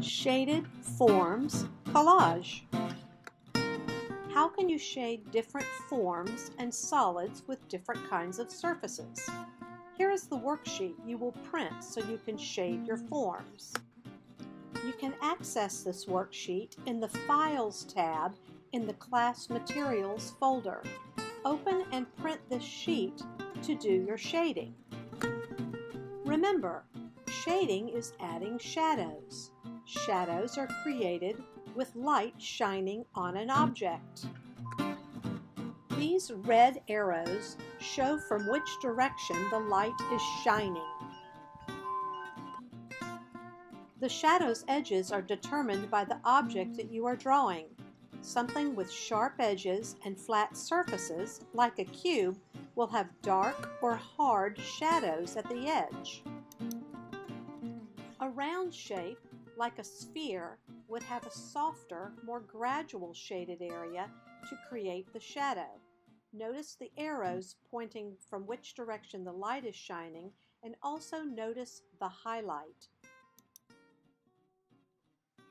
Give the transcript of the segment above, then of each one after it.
Shaded Forms Collage. How can you shade different forms and solids with different kinds of surfaces? Here is the worksheet you will print so you can shade your forms. You can access this worksheet in the Files tab in the Class Materials folder. Open and print this sheet to do your shading. Remember, shading is adding shadows. Shadows are created with light shining on an object. These red arrows show from which direction the light is shining. The shadow's edges are determined by the object that you are drawing. Something with sharp edges and flat surfaces, like a cube, will have dark or hard shadows at the edge. A round shape, like a sphere, would have a softer, more gradual shaded area to create the shadow. Notice the arrows pointing from which direction the light is shining and also notice the highlight.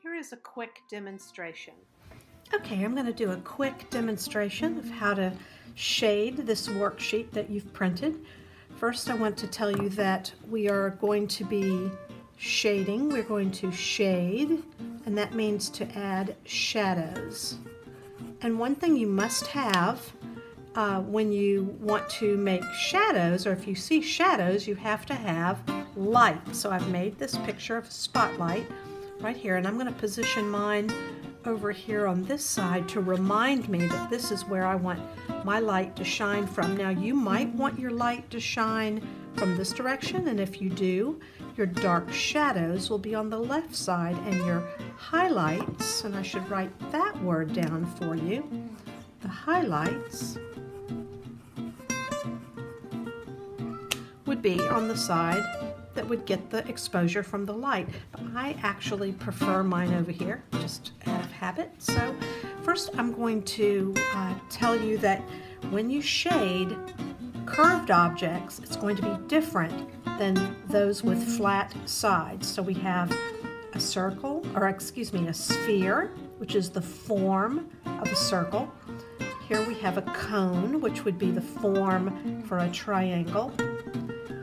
Here is a quick demonstration. Okay, I'm going to do a quick demonstration of how to shade this worksheet that you've printed. First, I want to tell you that we are going to be shading. We're going to shade, and that means to add shadows. And one thing you must have uh, when you want to make shadows, or if you see shadows, you have to have light. So I've made this picture of a spotlight right here, and I'm going to position mine over here on this side to remind me that this is where I want my light to shine from. Now you might want your light to shine from this direction and if you do, your dark shadows will be on the left side and your highlights, and I should write that word down for you, the highlights would be on the side that would get the exposure from the light. But I actually prefer mine over here, just out of habit. So first I'm going to uh, tell you that when you shade curved objects, it's going to be different than those with flat sides. So we have a circle, or excuse me, a sphere, which is the form of a circle. Here we have a cone, which would be the form for a triangle.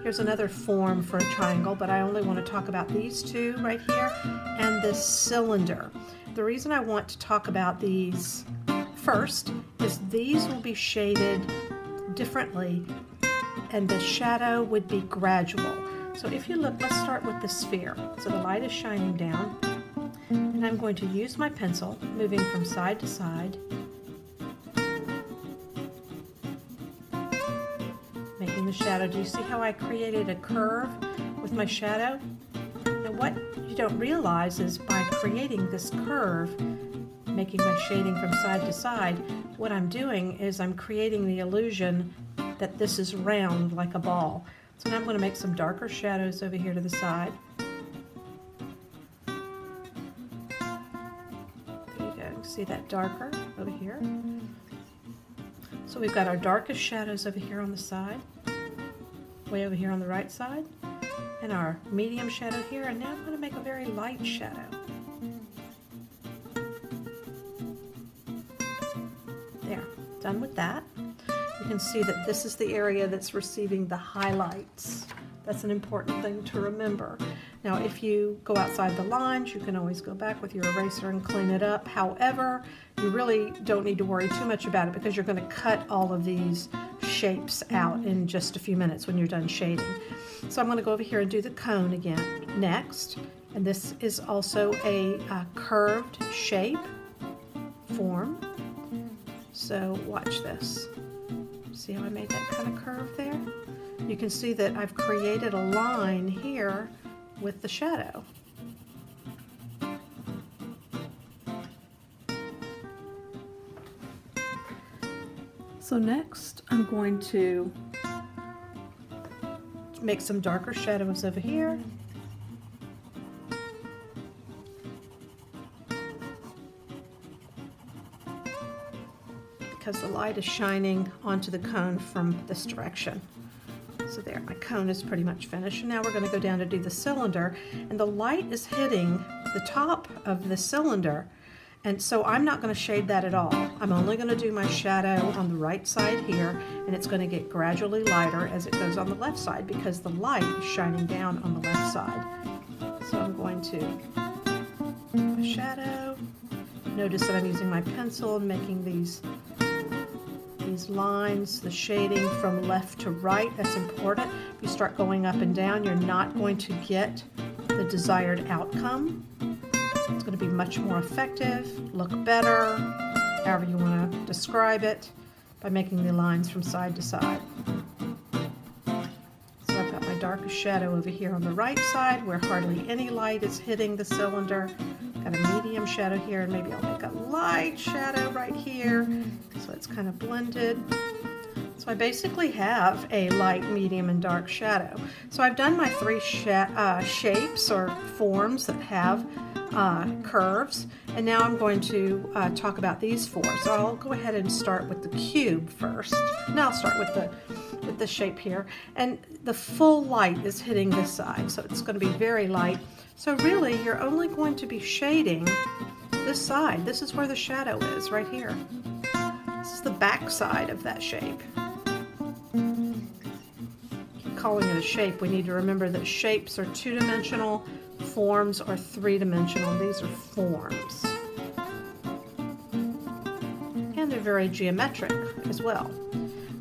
Here's another form for a triangle, but I only want to talk about these two right here and this cylinder. The reason I want to talk about these first is these will be shaded differently and the shadow would be gradual. So if you look, let's start with the sphere. So the light is shining down and I'm going to use my pencil moving from side to side making the shadow. Do you see how I created a curve with my shadow? Now what you don't realize is by creating this curve, making my shading from side to side, what I'm doing is I'm creating the illusion that this is round like a ball. So now I'm going to make some darker shadows over here to the side. There you go. See that darker over here? So we've got our darkest shadows over here on the side, way over here on the right side, and our medium shadow here, and now I'm going to make a very light shadow. There, done with that. You can see that this is the area that's receiving the highlights. That's an important thing to remember. Now if you go outside the lines, you can always go back with your eraser and clean it up. However, you really don't need to worry too much about it because you're going to cut all of these shapes out in just a few minutes when you're done shading. So I'm going to go over here and do the cone again next. And this is also a, a curved shape form. So watch this. See how I made that kind of curve there? You can see that I've created a line here with the shadow. So next I'm going to make some darker shadows over here. Because the light is shining onto the cone from this direction. So there, my cone is pretty much finished. And now we're going to go down to do the cylinder. And the light is hitting the top of the cylinder. And so I'm not going to shade that at all. I'm only going to do my shadow on the right side here, and it's going to get gradually lighter as it goes on the left side because the light is shining down on the left side. So I'm going to shadow. Notice that I'm using my pencil and making these these lines, the shading from left to right, that's important. If you start going up and down, you're not going to get the desired outcome. It's going to be much more effective, look better, however you want to describe it, by making the lines from side to side. So I've got my darkest shadow over here on the right side where hardly any light is hitting the cylinder. Got a medium shadow here, and maybe I'll make a light shadow right here so it's kind of blended. So I basically have a light, medium, and dark shadow. So I've done my three sh uh, shapes or forms that have uh, curves, and now I'm going to uh, talk about these four. So I'll go ahead and start with the cube first. Now I'll start with the with the shape here, and the full light is hitting this side, so it's going to be very light. So really, you're only going to be shading this side. This is where the shadow is, right here. This is the back side of that shape calling it a shape, we need to remember that shapes are two-dimensional, forms are three-dimensional. These are forms. And they're very geometric as well.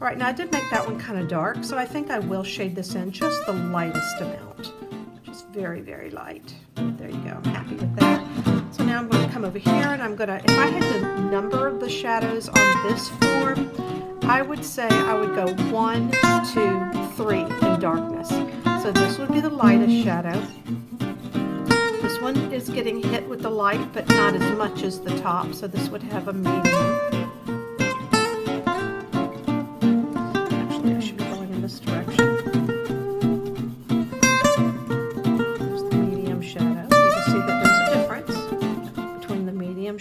All right, now I did make that one kind of dark, so I think I will shade this in just the lightest amount. Just very, very light. There you go, I'm happy with that. So now I'm going to come over here and I'm going to, if I had to number of the shadows on this form, I would say I would go one, two, three in darkness. So this would be the lightest shadow. This one is getting hit with the light, but not as much as the top, so this would have a medium.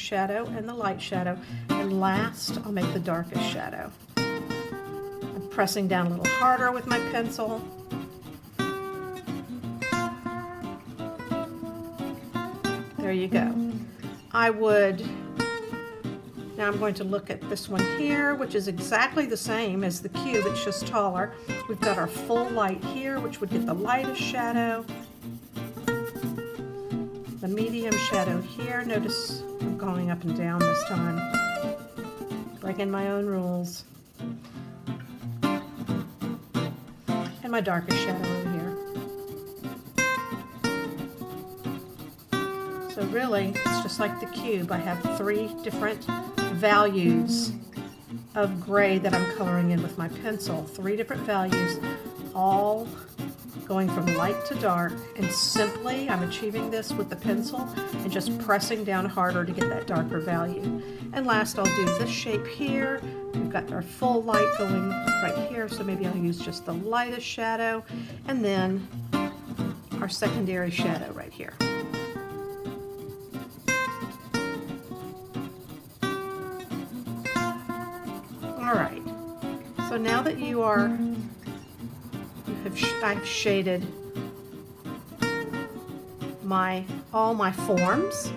Shadow and the light shadow. And last, I'll make the darkest shadow I'm pressing down a little harder with my pencil. There you go. I would, now I'm going to look at this one here, which is exactly the same as the cube, it's just taller. We've got our full light here, which would get the lightest shadow. Medium shadow here, notice I'm going up and down this time. Breaking my own rules. And my darkest shadow over here. So really, it's just like the cube. I have three different values of gray that I'm coloring in with my pencil. Three different values, all going from light to dark. And simply, I'm achieving this with the pencil and just pressing down harder to get that darker value. And last, I'll do this shape here We've got our full light going right here, so maybe I'll use just the lightest shadow, and then our secondary shadow right here. All right, so now that you are, have, I've shaded my, all my forms,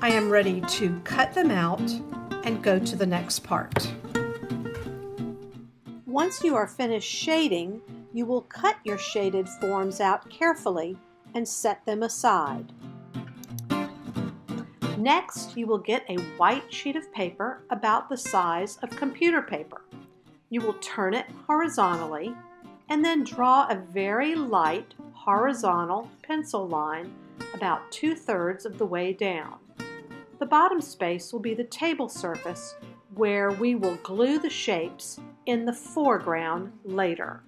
I am ready to cut them out and go to the next part. Once you are finished shading, you will cut your shaded forms out carefully and set them aside. Next, you will get a white sheet of paper about the size of computer paper. You will turn it horizontally and then draw a very light horizontal pencil line about two-thirds of the way down. The bottom space will be the table surface where we will glue the shapes in the foreground later.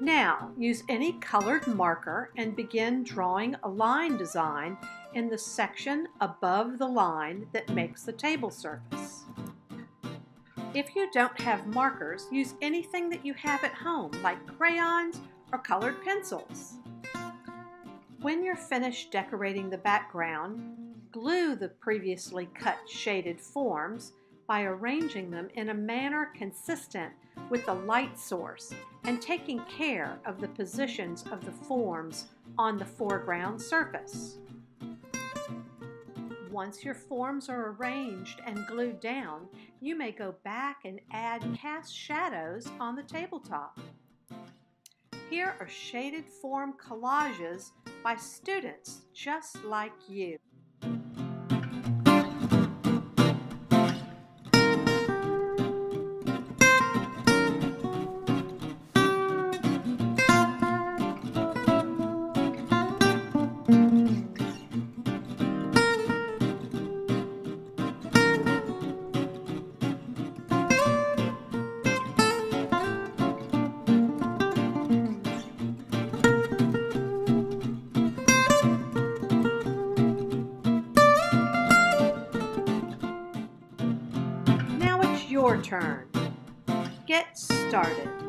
Now, use any colored marker and begin drawing a line design in the section above the line that makes the table surface. If you don't have markers, use anything that you have at home, like crayons or colored pencils. When you're finished decorating the background, glue the previously cut shaded forms by arranging them in a manner consistent with the light source and taking care of the positions of the forms on the foreground surface. Once your forms are arranged and glued down, you may go back and add cast shadows on the tabletop. Here are shaded form collages by students just like you. Turn. Get started.